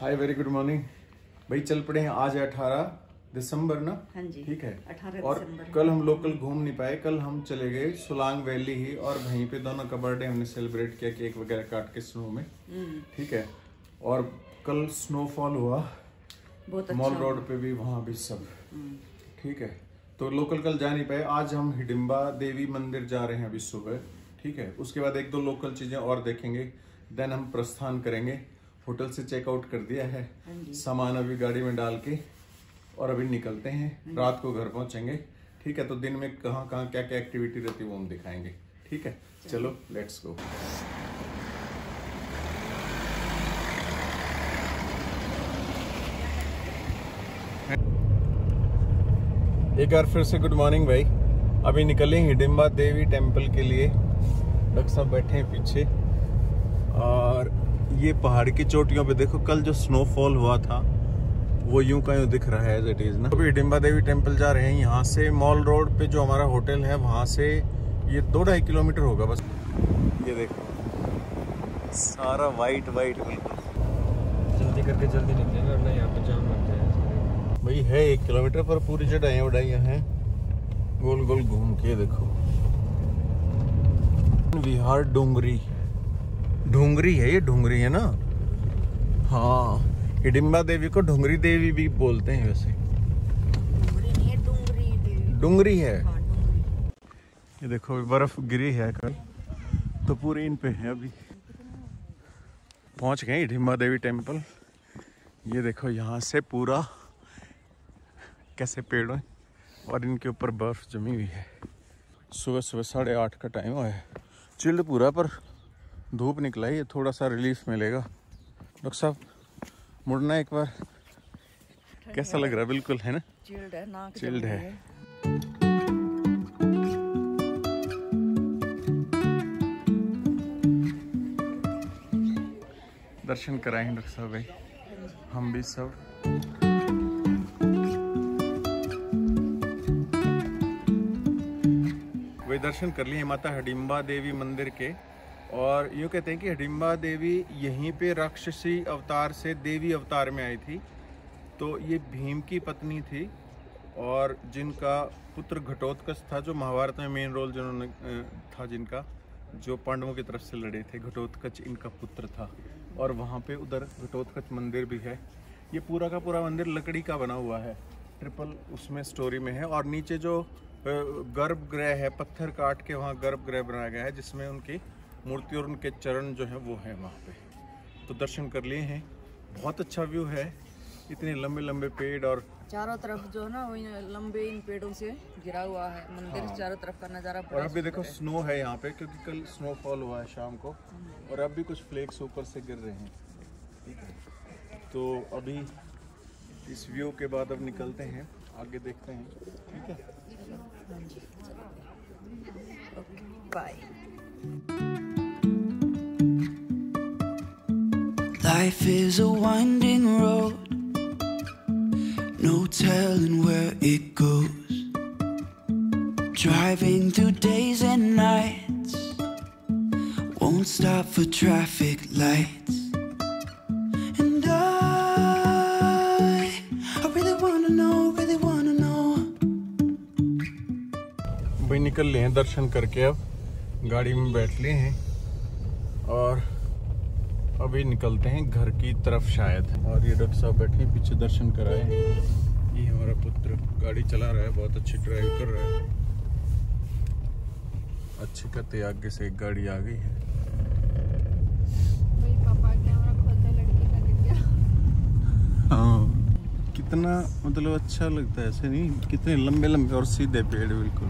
Hi very good morning भाई चल पड़े हैं आज अठारह दिसंबर ना? हाँ जी ठीक है। 18 और दिसंबर। कल हम लोकल घूम नहीं पाए। कल हम चले गए सुलांग वैली ही और वहीं पे दोनों का बर्थडे हमने सेलिब्रेट किया केक वगैरह काट के स्नो में। हम्म, ठीक है। और कल स्नोफॉल हुआ। बहुत मॉल अच्छा रोड पे भी वहाँ भी सब। हम्म, ठीक है। तो लोकल कल जा नहीं पाए। आज हम हिडिम्बा देवी मंदिर जा रहे हैं अभी सुबह। ठीक है। उसके बाद एक दो लोकल चीज़ें और देखेंगे। देन हम प्रस्थान करेंगे। होटल से चेकआउट कर दिया है। हाँ सामान अभी गाड़ी में डाल के और अभी निकलते हैं। रात को घर पहुँचेंगे। ठीक है तो दिन में कहाँ कहाँ क्या क्या एक्टिविटी रहती है वो हम दिखाएँगे। ठीक है चलो लेट्स गो एक बार फिर से गुड मॉर्निंग भाई। अभी निकले हिडिम्बा देवी टेंपल के लिए। डॉक्टर साहब बैठे हैं पीछे। और ये पहाड़ की चोटियों पे देखो कल जो स्नोफॉल हुआ था वो यूँ का यूँ दिख रहा है एज इट इज़ ना। अभी हिडिम्बा देवी टेंपल जा रहे हैं यहाँ से मॉल रोड पे जो हमारा होटल है वहाँ से ये दो ढाई किलोमीटर होगा बस। ये देखो सारा वाइट वाइट बिल्कुल। जल्दी करके जल्दी निकलेंगे वरना यहाँ पे जाम लग जाएगा भाई है एक किलोमीटर पर पूरी चढ़ाइयाँ उड़ाइयाँ हैं। गोल गोल घूम के देखो। विहार डोंगरी। ढूंगरी है ये ढूंगरी है ना? हाँ हिडिम्बा देवी को ढूंगरी देवी भी बोलते हैं वैसे। डूंगरी है। है ये देखो बर्फ़ गिरी है कल तो पूरी इन पे है अभी। पहुँच गए हिडिम्बा देवी टेंपल ये देखो यहाँ से पूरा कैसे पेड़ हैं और इनके ऊपर बर्फ़ जमी हुई है। सुबह सुबह साढ़े आठ का टाइम हुआ है। चिल्ड पूरा पर धूप निकला है ये थोड़ा सा रिलीफ मिलेगा। डॉक्टर साहब मुड़ना एक बार। कैसा लग रहा है? बिल्कुल है ना? चिल्ड है नाक चिल्ड है। दर्शन कराएँगे डॉक्टर साहब भाई। हम भी सब। वही दर्शन कर लिए माता हडिम्बा देवी मंदिर के। और यूँ कहते हैं कि हडिम्बा देवी यहीं पे राक्षसी अवतार से देवी अवतार में आई थी। तो ये भीम की पत्नी थी और जिनका पुत्र घटोत्कच था, जो महाभारत में मेन रोल जिन्होंने था जिनका, जो पांडवों की तरफ़ से लड़े थे। घटोत्कच इनका पुत्र था और वहाँ पे उधर घटोत्कच मंदिर भी है। ये पूरा का पूरा मंदिर लकड़ी का बना हुआ है। ट्रिपल उसमें स्टोरी में है और नीचे जो गर्भगृह है, पत्थर काट के वहाँ गर्भगृह बनाया गया है, जिसमें उनकी मूर्ति और उनके चरण जो है वो है वहाँ पे। तो दर्शन कर लिए हैं। बहुत अच्छा व्यू है। इतने लंबे लंबे पेड़ और चारों तरफ़ जो है ना वो इन लंबे इन पेड़ों से घिरा हुआ है। मंदिर हाँ। चारों तरफ़ का नज़ारा और अभी देखो स्नो है। यहाँ पे क्योंकि कल स्नोफॉल हुआ है शाम को। और अब भी कुछ फ्लेक्स ऊपर से गिर रहे हैं। ठीक है। तो अभी इस व्यू के बाद अब निकलते हैं। आगे देखते हैं। ठीक है। Bye Life is a winding road, no telling where it goes. Driving through days and nights, won't stop for traffic lights. And I, I really wanna know, really wanna know. भाई निकल लिए हैं दर्शन करके अब गाड़ी में बैठ लिए हैं और अभी निकलते हैं घर की तरफ़ शायद। और ये डॉक्टर साहब बैठे हैं पीछे दर्शन कराए हैं। ये हमारा पुत्र गाड़ी चला रहा है बहुत अच्छी ड्राइव कर रहा है। अच्छी करते आगे से एक गाड़ी आ गई है। हाँ। कितना मतलब अच्छा लगता है ऐसे नहीं कितने लंबे लंबे और सीधे पेड़ बिल्कुल।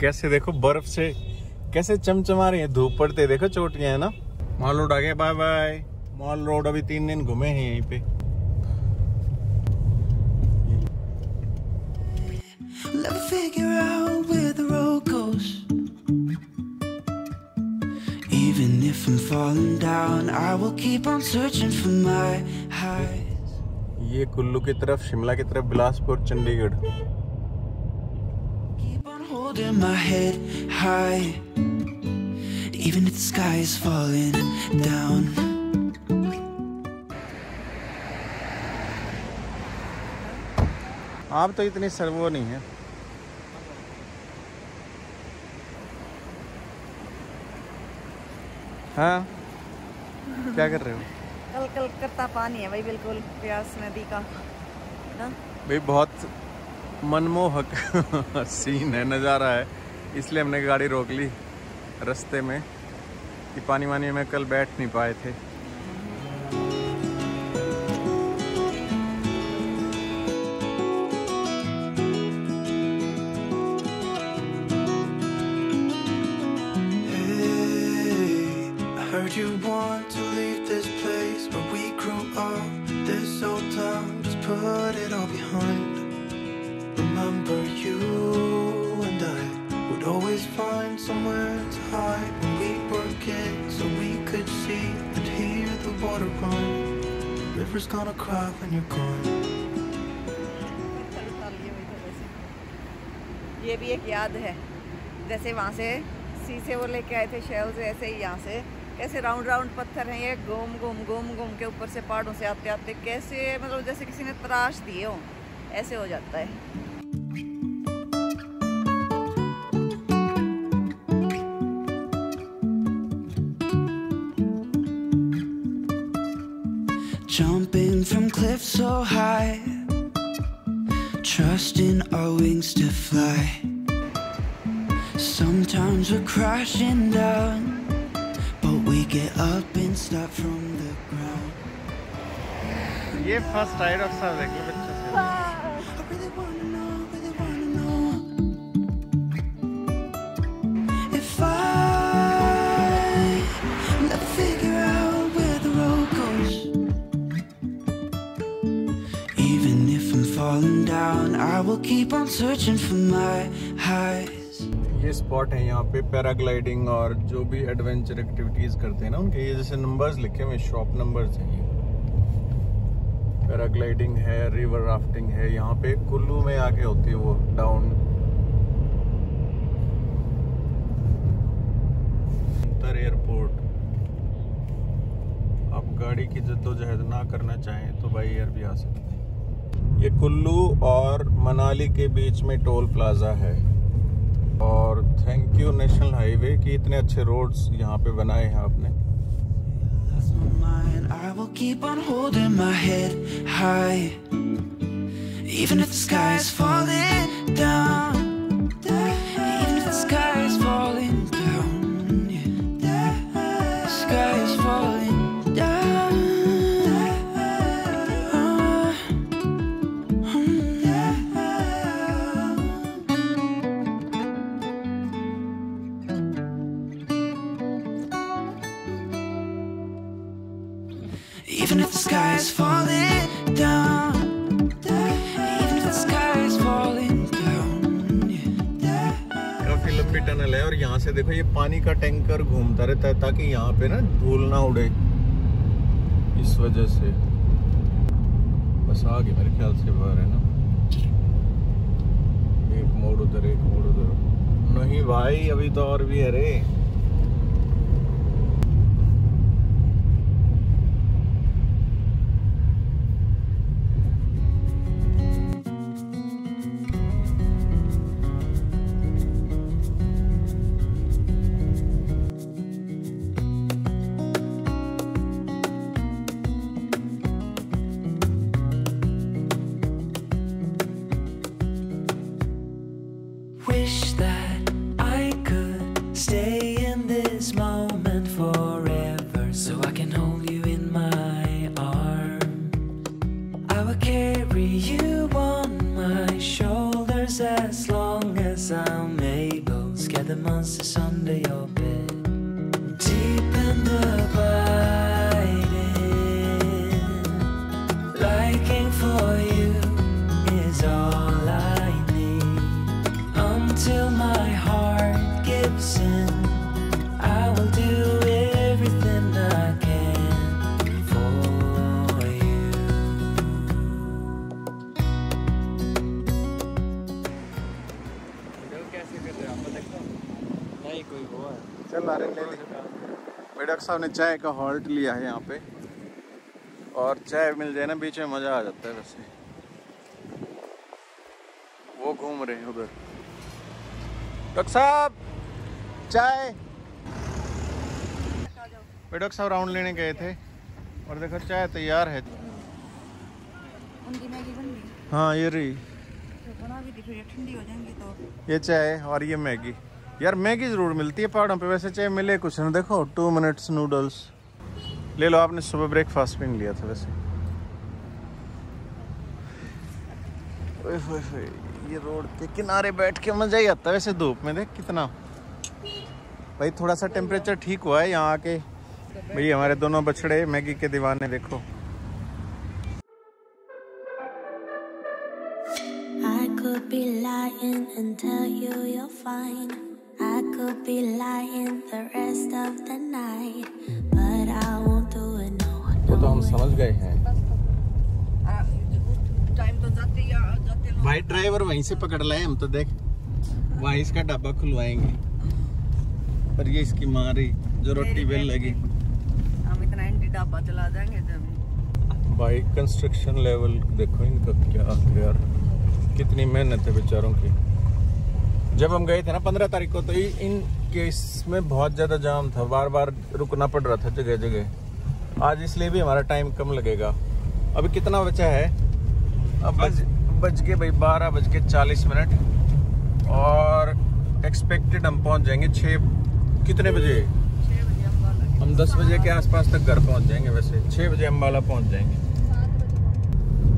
कैसे देखो बर्फ़ से कैसे चमचमा रही है धूप पड़ते देखो चोटियाँ है ना? मॉल रोड आ गए बाय बाय मॉल रोड अभी तीन दिन घूमे हैं यहीं पे. Even if I'm falling down, I will keep on searching for my highs. ये कुल्लू की तरफ़ शिमला की तरफ़ Bilaspur Chandigarh Keep on holding my head high. even if the sky is falling down. आप तो इतने सर्वो नहीं है। हाँ? क्या कर रहे हो? कल कल करता पानी है भाई बिल्कुल प्यास नदी का। ना? भाई बहुत मनमोहक सीन है नज़ारा है। इसलिए हमने गाड़ी रोक ली रास्ते में। कि पानी वानी में कल बैठ नहीं पाए थे। Gonna cry when you're gone. से। ये भी एक याद है जैसे वहाँ से शीशे वो लेके आए थे शेल्स ऐसे ही यहाँ से कैसे राउंड राउंड पत्थर हैं ये, घूम घूम घूम घूम के ऊपर से पहाड़ों से आते आते, कैसे मतलब जैसे किसी ने तराश दिए हो, ऐसे हो जाता है our wings to fly. Sometimes we're crashing down, but we get up and start from the ground. ये फर्स्ट टाइड और सब देख लो बच्चों से down, I will keep on searching for my highs. ये स्पॉट है यहाँ पे पैराग्लाइडिंग और जो भी एडवेंचर एक्टिविटीज़ करते हैं ना उनके ये जैसे नंबर्स लिखे हुए शॉप नंबर्स हैं पैराग्लाइडिंग है रिवर राफ्टिंग है यहाँ पे कुल्लू में आके होती है वो डाउन एयरपोर्ट आप गाड़ी की जद्दोजहद ना करना चाहें तो बाई एयर भी आ सकते हैं। ये कुल्लू और मनाली के बीच में टोल प्लाजा है और थैंक यू नेशनल हाईवे की इतने अच्छे रोड्स यहाँ पे बनाए हैं आपने. I will keep on holding my head high, even if the sky is falling down. Even if the sky is falling down, tunnel है और यहाँ से देखो ये पानी का टैंकर घूमता रहता है ताकि यहाँ पे ना धूल ना उड़े। इस वजह से। बस आ गए मेरे ख्याल से बाहर है ना। एक मोड़ उधर एक मोड़ उधर। नहीं भाई अभी तो और भी है रे। As long as I'm able. Scare the monsters under your चल आ रहे ले मेरे डॉक्टर साहब ने चाय का हॉल्ट लिया है यहाँ पे। और चाय मिल जाए ना बीच में मज़ा आ जाता है वैसे। वो घूम रहे हैं उधर। डॉक्टर साहब चाय। भाई डॉक्टर साहब राउंड लेने गए थे। और देखो चाय तैयार है। हाँ ये रही। तो हो तो। ये चाय और ये मैगी। यार मैगी ज़रूर मिलती है पहाड़ों पे, वैसे चाय मिले कुछ नहीं देखो टू मिनट्स नूडल्स ले लो, आपने सुबह ब्रेकफास्ट भी लिया था वैसे। ये रोड के किनारे बैठ के मज़ा ही आता है वैसे धूप में, देख कितना। भाई थोड़ा सा टेम्परेचर ठीक हुआ है यहाँ आके भाई, हमारे दोनों बछड़े मैगी के दीवाने, देखो। I could be lying and tell you you're fine. I could be lying the rest of the night. But I won't do it, no. वो तो हम समझ गए हैं। टाइम तो भाई ड्राइवर वहीं से पकड़ लाए हम तो देख। वहाँ इसका ढाबा खुलवाएँगे। पर ये इसकी माँ रही जो रोटी बेल लगी। हम इतना एंटी ढाबा चला जाएँगे जब। भाई कंस्ट्रक्शन लेवल देखो इनका क्या यार। कितनी मेहनत है बेचारों की। जब हम गए थे ना पंद्रह तारीख को तो इन केस में बहुत ज़्यादा जाम था। बार बार रुकना पड़ रहा था जगह जगह आज इसलिए भी हमारा टाइम कम लगेगा। अभी कितना बचा है? अब बज बज के भाई बारह बज के चालीस मिनट। और एक्सपेक्टेड हम पहुँच जाएँगे छः कितने बजे? हम दस बजे के आसपास तक घर पहुँच जाएँगे वैसे। छः बजे अम्बाला पहुँच जाएँगे।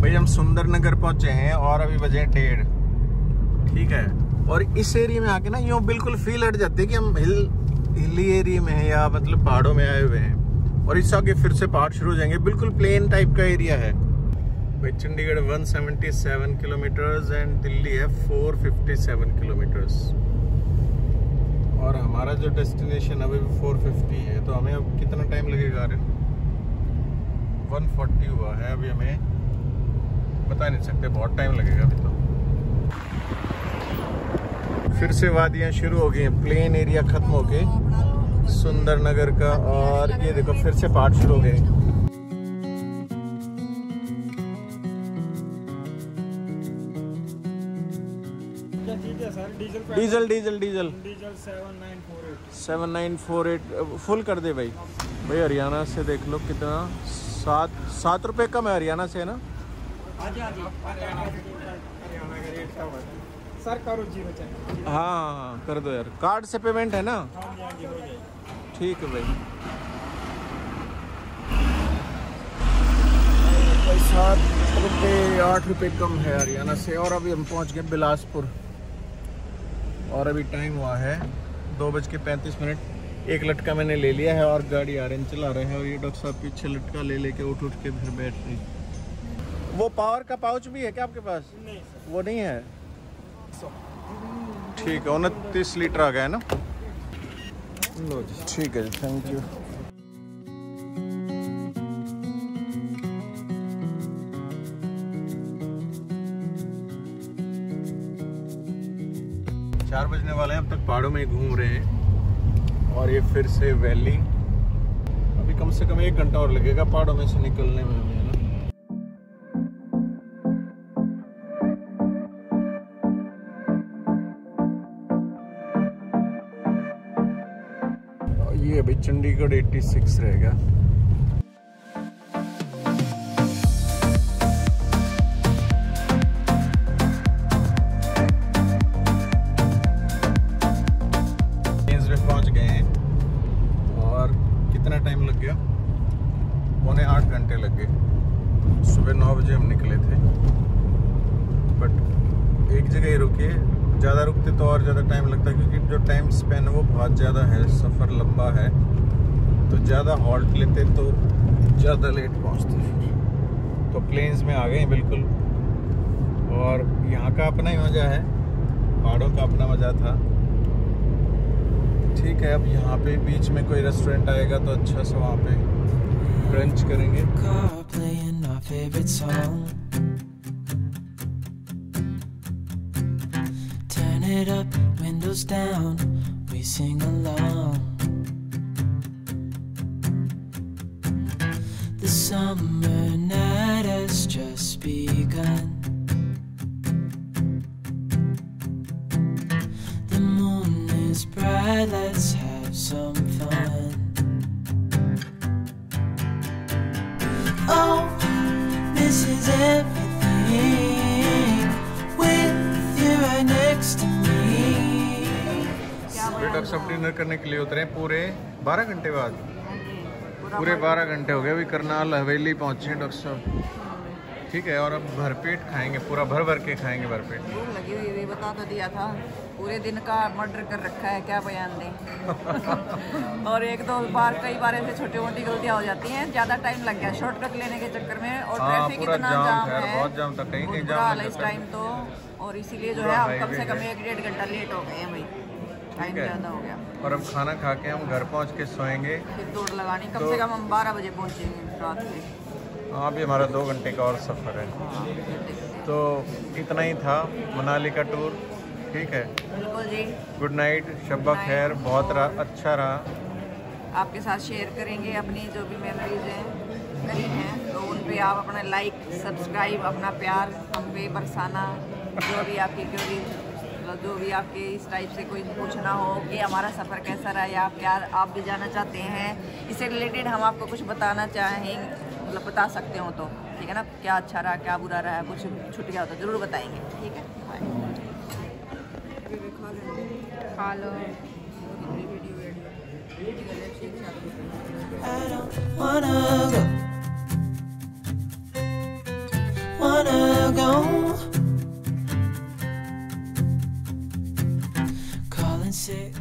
भाई हम सुंदर नगर पहुँचे हैं और अभी बजे डेढ़। ठीक है? और इस एरिया में आके ना यूँ बिल्कुल फील हट जाती है कि हम हिल हिली एरिया में है या मतलब पहाड़ों में आए हुए हैं। और इस आगे फिर से पहाड़ शुरू हो जाएँगे। बिल्कुल प्लेन टाइप का एरिया है। भाई चंडीगढ़ 177 किलोमीटर्स एंड दिल्ली है 457 किलोमीटर्स और हमारा जो डेस्टिनेशन अभी भी 450 है तो हमें अब कितना टाइम लगेगा आर्यन 140 हुआ है अभी हमें। बता नहीं सकते, बहुत टाइम लगेगा अभी तो। फिर से वादियाँ शुरू हो गई हैं। प्लेन एरिया खत्म हो गए सुंदर नगर का और ये देखो फिर से पार्ट शुरू हो गए। है diesel diesel diesel. Seven nine four eight. Seven nine four eight full कर दे भाई। भाई हरियाणा से देख लो कितना। सात सात रुपये कम है हरियाणा से है ना? सर करो ज़ीरो चाहिए हाँ हाँ हाँ कर दो यार। कार्ड से पेमेंट है ना? हाँ जी हाँ जी हो जाएगी ठीक है भाई। रुपये आठ रुपये कम है हरियाणा से। और अभी हम पहुँच गए बिलासपुर। और अभी टाइम हुआ है दो बज के पैंतीस मिनट। एक लटका मैंने ले लिया है और गाड़ी आर्यन चला रहे हैं। और ये डॉक्टर साहब पीछे लटका ले लेके उठ उठ के फिर बैठ रही। वो पावर का पाउच भी है क्या आपके पास? नहीं सर वो नहीं है? ठीक है उनतीस लीटर आ गया है ना? लो जी। ठीक है थैंक यू चार बजने वाले हैं अब तक पहाड़ों में घूम रहे हैं। और ये फिर से वैली। अभी कम से कम एक घंटा और लगेगा पहाड़ों में से निकलने में हमें है ना? अभी चंडीगढ़ 86 रहेगा। पहुँच गए हैं। और कितना टाइम लग गया? पौने आठ घंटे लग गए। सुबह नौ बजे हम निकले थे। बट एक जगह ही रुके ज़्यादा रुकते तो और ज़्यादा टाइम लगता क्योंकि जो टाइम स्पेन है वो बहुत ज़्यादा है, सफ़र लंबा है। तो ज़्यादा हॉल्ट लेते तो ज़्यादा लेट पहुँचते तो प्लेन्स में आ गए बिल्कुल। और यहाँ का अपना ही मज़ा है, पहाड़ों का अपना मज़ा था। ठीक है, अब यहाँ पे बीच में कोई रेस्टोरेंट आएगा तो अच्छा सा वहाँ पे ब्रंच करेंगे। head up, windows down, we sing along. The summer night has just begun. The moon is bright, let's have some fun. Oh, Mrs. F. वे डॉक्टर साहब डिनर करने के लिए उतरे पूरे 12 घंटे बाद। पूरे 12 घंटे हो गए। अभी करनाल हवेली पहुँचे डॉक्टर साहब। ठीक है और अब भरपेट खाएँगे। पूरा भर भर के खाएँगे भरपेट। भूख लगी हुई बता तो दिया था। पूरे दिन का मर्डर कर रखा है क्या बयान दें? और एक दो बार कई बार ऐसे छोटी मोटी गलतियाँ हो जाती हैं। ज़्यादा टाइम लग गया शॉर्टकट लेने के चक्कर में। और हाँ, ट्रैफ़िक इतना जाम है। बहुत जाम था, कहीं- कहीं जाम है इस टाइम तो। और इसीलिए जो है हम कम से कम एक डेढ़ घंटा लेट हो गए हैं भाई। टाइम है। ज़्यादा हो गया। और अब खाना खा के हम घर पहुँच के सोएँगे। फिर दौड़ लगानी कम तो- से कम हम बारह बजे पहुँचेंगे रात के हाँ अभी हमारा दो घंटे का और सफ़र है। हाँ। तो इतना ही था मनाली का टूर। ठीक है। बिल्कुल जी। गुड नाइट शब्बा खैर बहुत रहा अच्छा रहा। आपके साथ शेयर करेंगे अपनी जो भी मेमोरीज हैं करी हैं तो उन पे आप अपना लाइक सब्सक्राइब अपना प्यार हम पे बरसाना जो भी आपकी क्योरी मतलब जो भी आपके इस टाइप से कोई पूछना हो कि हमारा सफ़र कैसा रहा या क्या आप भी जाना चाहते हैं इससे रिलेटेड हम आपको कुछ बताना चाहें मतलब बता सकते हो तो ठीक है ना क्या अच्छा रहा क्या बुरा रहा कुछ छुट गया हो तो ज़रूर बताएँगे ठीक है बाय खा लो I don't wanna go. Wanna go. shit.